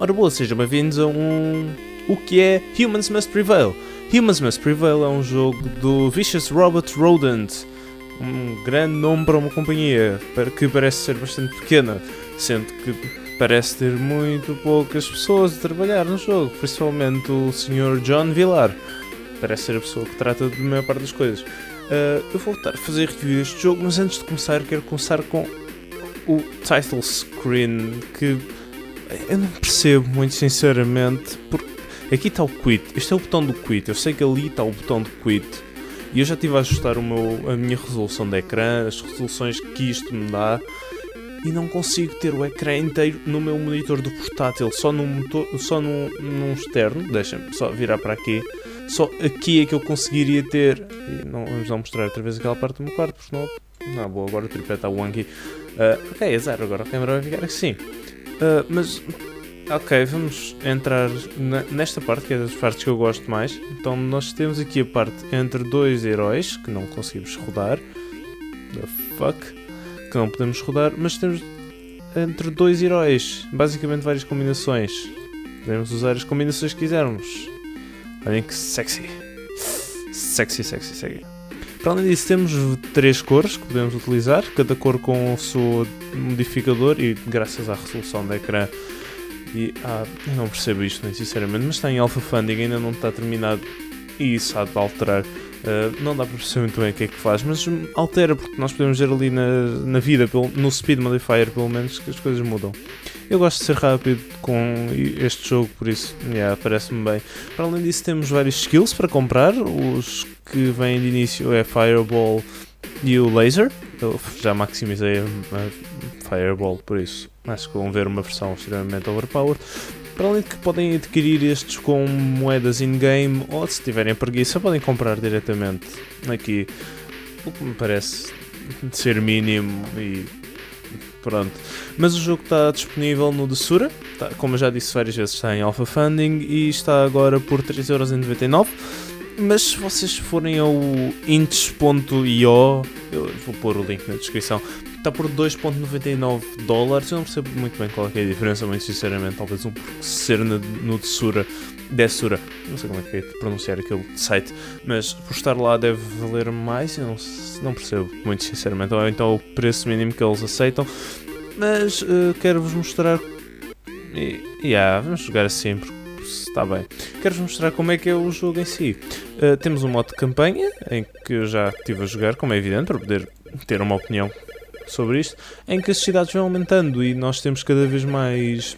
Ora boa, sejam bem-vindos a um... o que é Humans Must Prevail. Humans Must Prevail é um jogo do Vicious Robot Rodent, um grande nome para uma companhia que parece ser bastante pequena, sendo que parece ter muito poucas pessoas a trabalhar no jogo, principalmente o Sr. John Villar. Parece ser a pessoa que trata de maior parte das coisas. Uh, eu vou voltar a fazer review deste jogo, mas antes de começar, quero começar com o title screen que eu não percebo muito sinceramente porque aqui está o quit, este é o botão do quit, eu sei que ali está o botão do quit. E eu já estive a ajustar o meu, a minha resolução de ecrã, as resoluções que isto me dá. E não consigo ter o ecrã inteiro no meu monitor do portátil, só num, motor, só num, num externo, deixa-me só virar para aqui, só aqui é que eu conseguiria ter, e não, vamos não mostrar outra vez aquela parte do meu quarto, porque não, não boa, agora o tripé está wonky, uh, ok, é zero, agora. A câmera vai ficar assim, uh, mas Ok, vamos entrar nesta parte, que é das partes que eu gosto mais. Então, nós temos aqui a parte entre dois heróis, que não conseguimos rodar. The fuck? Que não podemos rodar, mas temos entre dois heróis. Basicamente, várias combinações. Podemos usar as combinações que quisermos. Olhem que sexy. Sexy, sexy, sexy. Para além disso, temos três cores que podemos utilizar, cada cor com o seu modificador e graças à resolução do ecrã e ah, eu não percebo isto, sinceramente, mas está em alpha funding, ainda não está terminado e isso há de alterar. Uh, não dá para perceber muito bem o que é que faz, mas altera porque nós podemos ver ali na, na vida, no speed modifier pelo menos, que as coisas mudam. Eu gosto de ser rápido com este jogo, por isso yeah, parece-me bem. Para além disso, temos vários skills para comprar. Os que vêm de início é Fireball e o Laser. Eu já maximizei a Fireball, por isso acho que vão ver uma versão extremamente overpowered. Para além de que podem adquirir estes com moedas in-game ou se tiverem preguiça podem comprar diretamente aqui, o que me parece ser mínimo e pronto. Mas o jogo está disponível no Desura, tá, como já disse várias vezes, está em Alpha Funding e está agora por 3,99€. Mas se vocês forem ao ints.io, eu vou pôr o link na descrição, está por 2.99 dólares. Eu não percebo muito bem qual é, a diferença, muito sinceramente. Talvez um ser no, no Desura, Desura, não sei como é que é de pronunciar aquele site, mas por estar lá deve valer mais. Eu não, não percebo muito sinceramente. Ou então o preço mínimo que eles aceitam. Mas uh, quero-vos mostrar. E yeah, vamos jogar assim porque está bem. Quero-vos mostrar como é que é o jogo em si. Uh, temos um modo de campanha, em que eu já estive a jogar, como é evidente, para poder ter uma opinião sobre isto, em que as cidades vão aumentando e nós temos cada vez mais.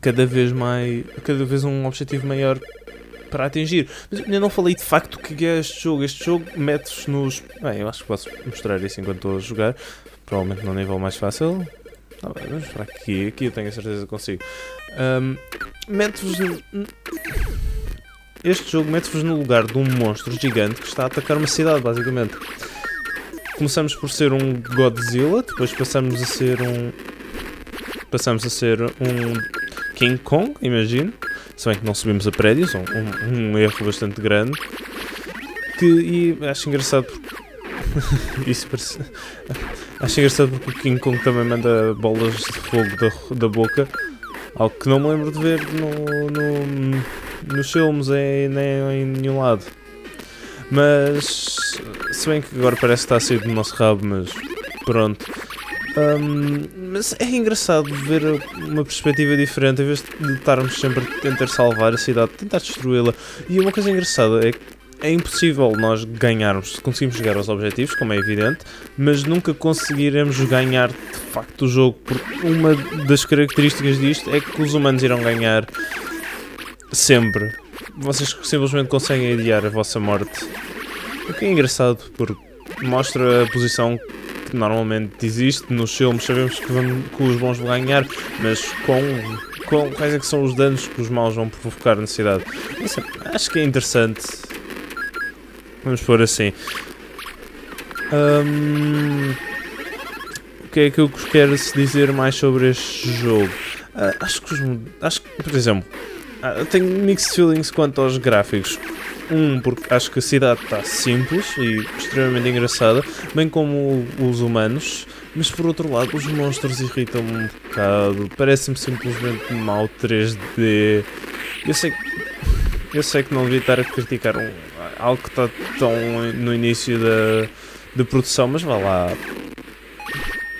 cada vez mais. cada vez um objetivo maior para atingir. Mas eu não falei de facto o que é este jogo. Este jogo mete-vos nos. Bem, eu acho que posso mostrar isso enquanto estou a jogar. Provavelmente no nível mais fácil. Ah, bem, vamos para aqui. Aqui eu tenho a certeza que consigo. Um, mete-vos. Este jogo mete-vos no lugar de um monstro gigante que está a atacar uma cidade, basicamente. Começamos por ser um Godzilla, depois passamos a ser um. Passamos a ser um King Kong, imagino. Se bem que não subimos a prédios, um, um, um erro bastante grande. Que, e acho engraçado porque. Isso parece. Acho engraçado porque o King Kong também manda bolas de fogo da, da boca. Algo que não me lembro de ver no, no, nos filmes em, nem em nenhum lado. Mas se bem que agora parece que está a sair do nosso rabo, mas pronto. Um, mas é engraçado ver uma perspectiva diferente, em vez de estarmos sempre a tentar salvar a cidade, tentar destruí-la. E uma coisa engraçada é que é impossível nós ganharmos, conseguimos chegar aos objetivos, como é evidente, mas nunca conseguiremos ganhar de facto o jogo, porque uma das características disto é que os humanos irão ganhar sempre. Vocês simplesmente conseguem adiar a vossa morte. O que é engraçado, porque mostra a posição que normalmente existe nos filmes. Sabemos que, vamos, que os bons vão ganhar, mas com, com quais é que são os danos que os maus vão provocar na cidade? Isso, acho que é interessante. Vamos pôr assim. O que é que eu quero dizer mais sobre este jogo? Uh, acho que os, acho que, por exemplo, uh, tenho mixed feelings quanto aos gráficos. Um, porque acho que a cidade está simples e extremamente engraçada, bem como os humanos. Mas por outro lado, os monstros irritam-me um bocado. Parece-me simplesmente mal 3D. Eu sei, eu sei que não devia estar a criticar um, algo que está tão no início da, da produção, mas vá lá.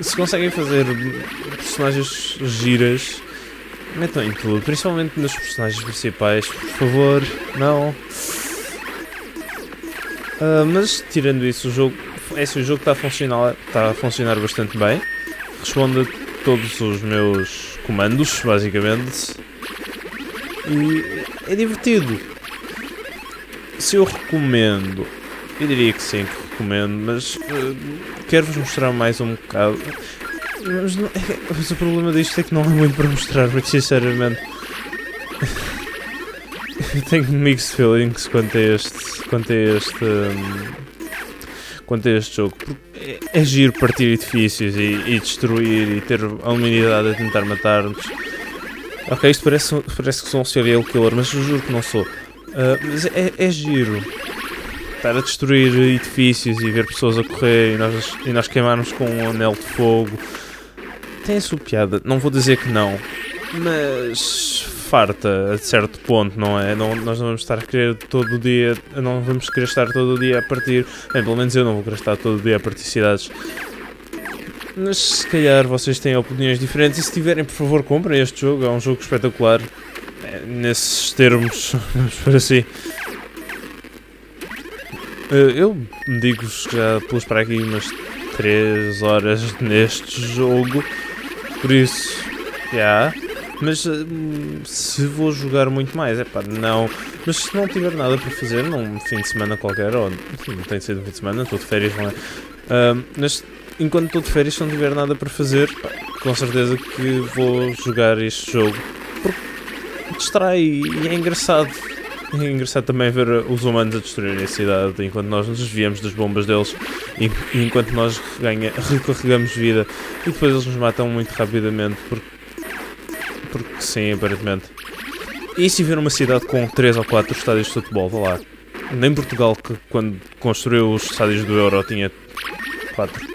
Se conseguem fazer personagens giras, metam em tudo, principalmente nos personagens principais, por favor, não. Uh, mas tirando isso, o jogo, é assim, o jogo está a funcionar, está a funcionar bastante bem. Responde a todos os meus comandos, basicamente. E é divertido. Se eu recomendo, eu diria que sim, que recomendo, mas uh, quero-vos mostrar mais um bocado. Mas, não, é, mas, o problema disto é que não há muito para mostrar, muito sinceramente. tenho mixed feelings quanto a este. quanto a este. Um, quanto a este jogo. Porque é, é giro partir edifícios e, e, destruir e ter a humanidade a tentar matar-nos. Ok, isto parece, parece que sou um serial killer, mas eu juro que não sou. Uh, mas é, é giro estar a destruir edifícios e ver pessoas a correr e nós, e nós queimarmos com um anel de fogo. Tem a sua piada, não vou dizer que não, mas farta a certo ponto, não é? Não, nós não vamos estar a querer todo o dia, não vamos querer estar todo o dia a partir, bem, pelo menos eu não vou querer estar todo o dia a partir cidades. Mas se calhar vocês têm opiniões diferentes e se tiverem, por favor, comprem este jogo, é um jogo espetacular. É, nesses termos, vamos por assim. Eh, eu digo-vos que já pus para aqui umas 3 horas neste jogo, por isso, já. Mas uh, se vou jogar muito mais, é pá, não. Mas se não tiver nada para fazer num fim de semana qualquer, ou não tem sido um fim de semana, estou de férias, não é? Uh, mas enquanto estou de férias, se não tiver nada para fazer, pá, com certeza que vou jogar este jogo. Porque distrai e é engraçado. É engraçado também ver os humanos a destruírem a cidade enquanto nós nos desviamos das bombas deles e, enquanto nós recarregamos vida e depois eles nos matam muito rapidamente porque, porque sim, aparentemente. E se ver uma cidade com 3 ou 4 estádios de futebol, vá lá. Nem Portugal, que quando construiu os estádios do Euro tinha 4.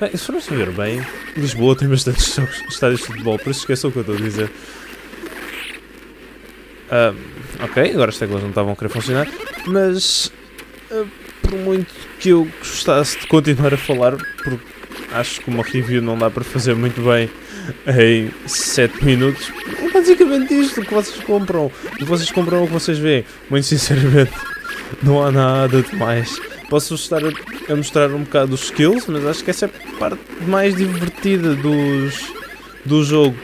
Bem, se formos ver bem, Lisboa tem bastantes estádios de futebol, por isso esqueçam o que eu estou a dizer. Uh, ok, agora as teclas não estavam a querer funcionar, mas uh, por muito que eu gostasse de continuar a falar, porque acho que uma review não dá para fazer muito bem em 7 minutos, é basicamente isto que vocês compram. E vocês compram o que vocês veem. Muito sinceramente, não há nada de mais. Posso estar a mostrar um bocado os skills, mas acho que essa é a parte mais divertida dos, do jogo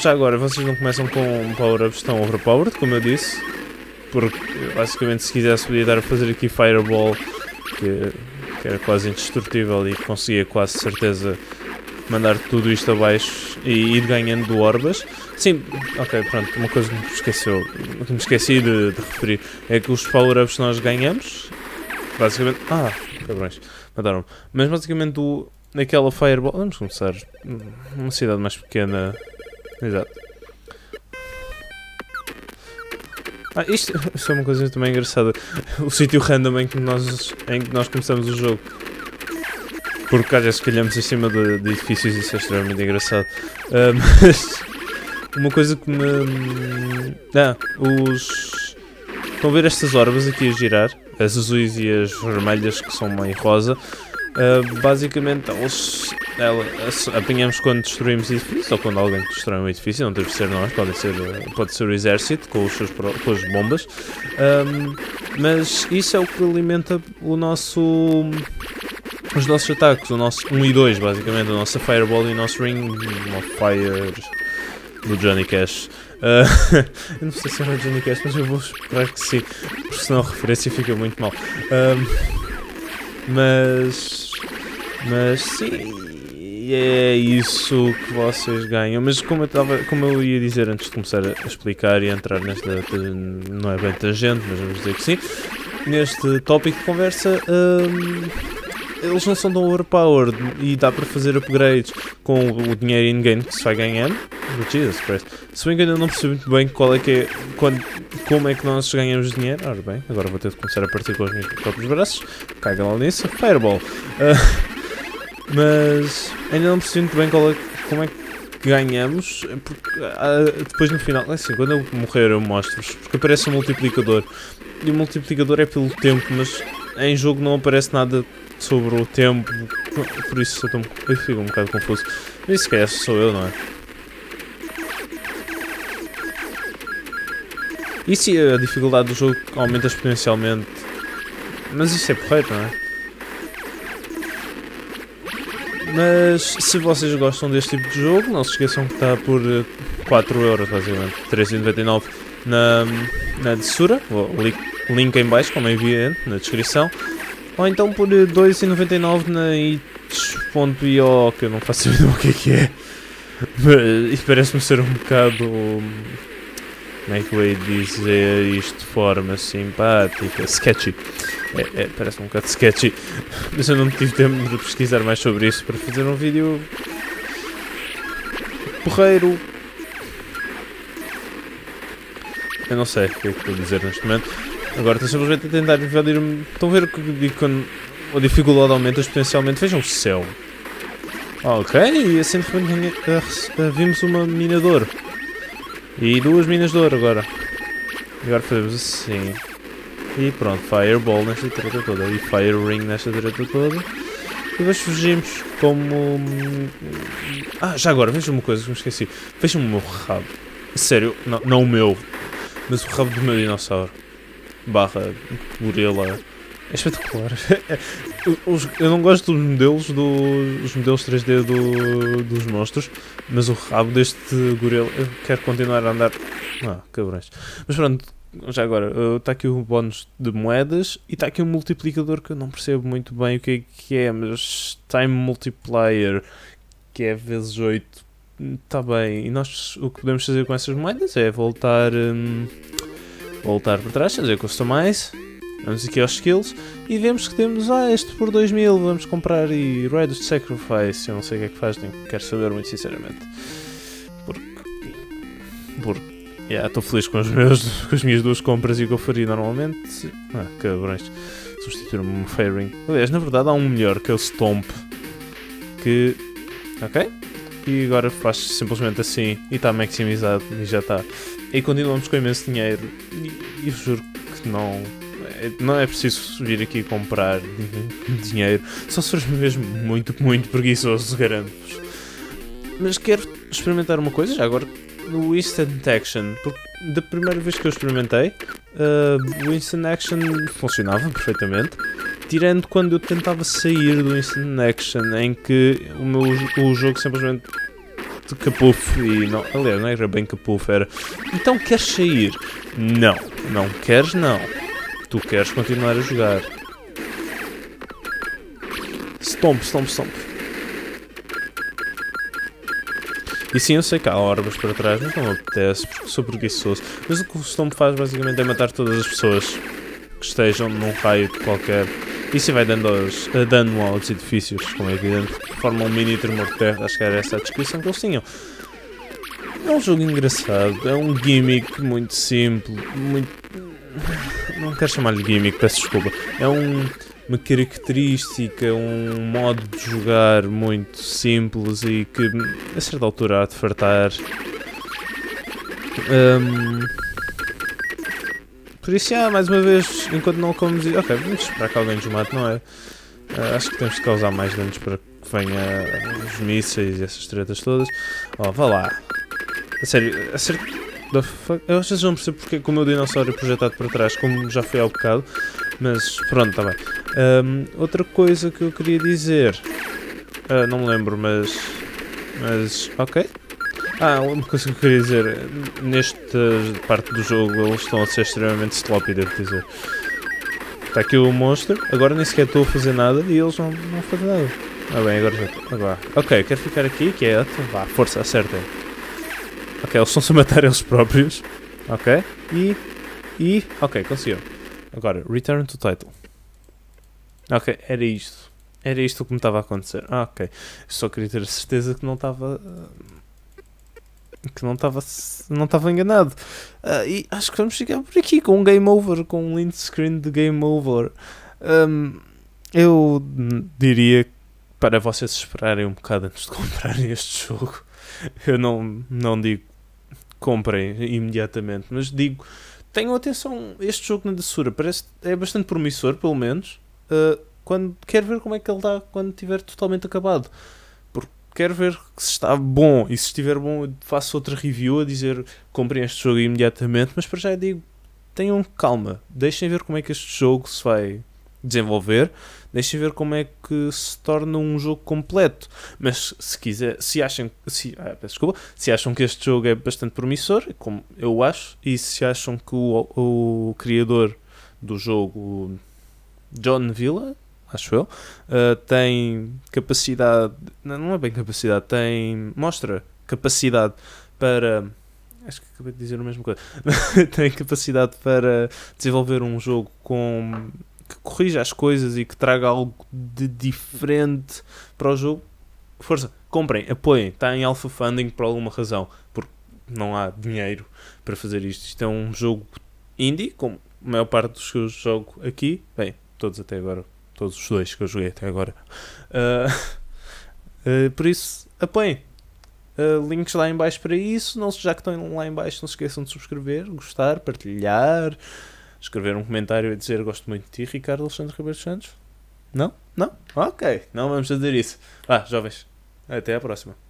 já agora, vocês não começam com power-ups tão overpowered, como eu disse. Porque, basicamente, se quisesse, podia dar a fazer aqui Fireball, que, que era quase indestrutível e conseguia quase certeza mandar tudo isto abaixo e ir ganhando orbas. Sim, ok, pronto, uma coisa que me esqueceu, que me esqueci de, de referir, é que os power-ups nós ganhamos, basicamente... Ah, cabrões, mataram-me. Mas basicamente o, naquela Fireball... Vamos começar uma cidade mais pequena Exato. Ah, isto, isto é uma coisa também engraçada. O sítio random em que, nós, em que nós começamos o jogo. Porque às vezes calhamos em cima de, de edifícios e isso é extremamente engraçado. Uh, mas uma coisa que me. Ah, os. Estão a ver estas orbas aqui a girar? As azuis e as vermelhas que são meio rosa. Uh, basicamente, eles, ela, apanhamos quando destruímos edifícios ou quando alguém destrói um edifício, não deve ser nós, pode ser, pode ser o exército com, os seus, com as bombas. Um, mas isso é o que alimenta o nosso. Os nossos ataques, o nosso 1 e 2, basicamente, a nossa Fireball e o nosso Ring of Fire do Johnny Cash. Uh, eu não sei se era o Johnny Cash, mas eu vou esperar que sim, porque senão a referência fica muito mal. Um, mas mas sim, é isso que vocês ganham. Mas como eu, tava, como eu ia dizer antes de começar a explicar e entrar nesta. Não é bem tangente, mas vamos dizer que sim. Neste tópico de conversa. Hum, eles não são tão overpowered e dá para fazer upgrades com o dinheiro in-game que se vai ganhando. Jesus Christ. Se bem que ainda não percebo muito bem qual é que é, quando, como é que nós ganhamos dinheiro. Ora bem, agora vou ter de começar a partir com os meus próprios braços. Caga lá nisso. Fireball. Uh, mas ainda não percebo muito bem qual é, como é que ganhamos, porque uh, depois no final, assim, quando eu morrer eu mostro-vos, porque aparece um multiplicador, e o multiplicador é pelo tempo, mas em jogo não aparece nada sobre o tempo, por isso eu, eu fico um bocado confuso. Mas se calhar sou eu, não é? E se a dificuldade do jogo aumenta exponencialmente? Mas isso é porreiro, não é? Mas se vocês gostam deste tipo de jogo, não se esqueçam que está por 4 eh, euros, basicamente, 3,99 na, na Dessura, o link, link em baixo, como é evidente, na descrição. Ou então por 2,99 eh, na itch.io, que eu não faço ideia do que é que é. Mas parece-me ser um bocado... Como é que eu ia dizer isto de forma simpática? Sketchy. É, é, parece um bocado sketchy. Mas eu não tive tempo de pesquisar mais sobre isso para fazer um vídeo. Porreiro. Eu não sei o que é que a dizer neste momento. Agora estou simplesmente a tentar invadir-me. Estão a ver o que quando a dificuldade aumenta exponencialmente? Vejam o céu. Ok, e assim de repente vimos uma mina de ouro. E duas minas de ouro agora. Agora fazemos assim. E pronto, Fireball nesta treta toda. E Fire Ring nesta treta toda. E depois fugimos como... Ah, já agora, vejam uma coisa que me esqueci. Vejam o meu rabo. Sério, não, não o meu. Mas o rabo do meu dinossauro. Barra gorila. É espetacular. eu não gosto dos modelos dos modelos 3D do, dos monstros, mas o rabo deste gorila. Eu quero continuar a andar. Ah, cabrões. Mas pronto, já agora, está uh, aqui o bónus de moedas e está aqui um multiplicador que eu não percebo muito bem o que é que é, mas Time Multiplier, que é vezes 8, está bem. E nós o que podemos fazer com essas moedas é voltar, um, voltar para trás, fazer customize, vamos aqui aos skills e vemos que temos, ah, este por 2000, vamos comprar e Red Sacrifice, eu não sei o que é que faz, nem quero saber muito sinceramente. Porque. Porque Yeah, estou feliz com, os meus, com as minhas duas compras e o que eu faria normalmente. Ah, cabrões. Substituir-me um Fairing. Aliás, na verdade há um melhor que é o Stomp. Que. Ok? E agora faz simplesmente assim e está maximizado e já está. E continuamos com imenso dinheiro. E, juro que não. É, não é preciso vir aqui comprar dinheiro. Só se fores mesmo muito, muito preguiçoso, garanto-vos. Mas quero experimentar uma coisa já agora no Instant Action, porque da primeira vez que eu experimentei, uh, o Instant Action funcionava perfeitamente, tirando quando eu tentava sair do Instant Action, em que o, meu, o jogo simplesmente capufo e não, aliás, não era bem capufo, era então queres sair? Não, não queres não. Tu queres continuar a jogar. Stomp, stomp, stomp. E sim, eu sei que há orbas para trás, mas não me apetece porque sou preguiçoso. Mas o que o Stone faz basicamente é matar todas as pessoas que estejam num raio qualquer. Sim vai dando aos, dano aos edifícios, como é evidente, forma um mini tremor de terra, acho que era essa a descrição que eles tinham. É um jogo engraçado, é um gimmick muito simples, muito... Não quero chamar-lhe gimmick, peço desculpa. É um uma característica, um modo de jogar muito simples e que a certa altura há de fartar. Um, por isso, ah, mais uma vez, enquanto não comemos. Ok, vamos esperar que alguém nos mate, não é? Uh, acho que temos de causar mais danos para que venha os mísseis e essas tretas todas. Oh, vá lá. A sério, a sério. Eu às vezes não percebo porque como o dinossauro é projetado para trás, como já foi há bocado. Mas pronto, está bem. Um, outra coisa que eu queria dizer. Uh, não me lembro, mas. Mas. Ok. Ah, uma coisa que eu queria dizer. Nesta parte do jogo eles estão a ser extremamente sloppy, devo dizer. Está aqui o monstro. Agora nem sequer estou a fazer nada e eles não, não fazem nada. Ah bem, agora já estou. Agora. Ok, quero ficar aqui, que é. Vá, força, acertem. Ok, eles estão-se a matar eles próprios. Ok. E. E. Ok, conseguiu. Agora, return to title. Ok, era isto. Era isto que me estava a acontecer. Ah, ok. Só queria ter a certeza que não estava. Que não estava não estava enganado. Uh, e acho que vamos chegar por aqui com um game over, com um link screen de game over. Um, eu diria para vocês esperarem um bocado antes de comprarem este jogo. Eu não, não digo comprem imediatamente, mas digo tenham atenção. Este jogo na Dessura parece é bastante promissor, pelo menos. Uh, quando quero ver como é que ele está quando estiver totalmente acabado. Quero ver se está bom e se estiver bom, faço outra review a dizer comprem este jogo imediatamente. Mas para já digo tenham calma, deixem ver como é que este jogo se vai desenvolver. Deixem ver como é que se torna um jogo completo. Mas se quiser, se acham, se, ah, desculpa, se acham que este jogo é bastante promissor, como eu acho, e se acham que o, o criador do jogo, John Villa, acho eu, uh, tem capacidade, não é bem capacidade, tem, mostra capacidade para acho que acabei de dizer a mesma coisa. tem capacidade para desenvolver um jogo com que corrija as coisas e que traga algo de diferente para o jogo, força, comprem, apoiem. Está em alpha funding por alguma razão, porque não há dinheiro para fazer isto. Isto é um jogo indie, como a maior parte dos que eu jogo aqui, bem, todos até agora, todos os dois que eu joguei até agora. Uh, uh, por isso, apoiem. Uh, links lá em baixo para isso. Não, já que estão lá em baixo, não se esqueçam de subscrever, gostar, partilhar escrever um comentário e dizer gosto muito de ti, Ricardo Alexandre Ribeiro Santos? Não? Não? Ok, não vamos fazer isso. Ah, jovens, até à próxima.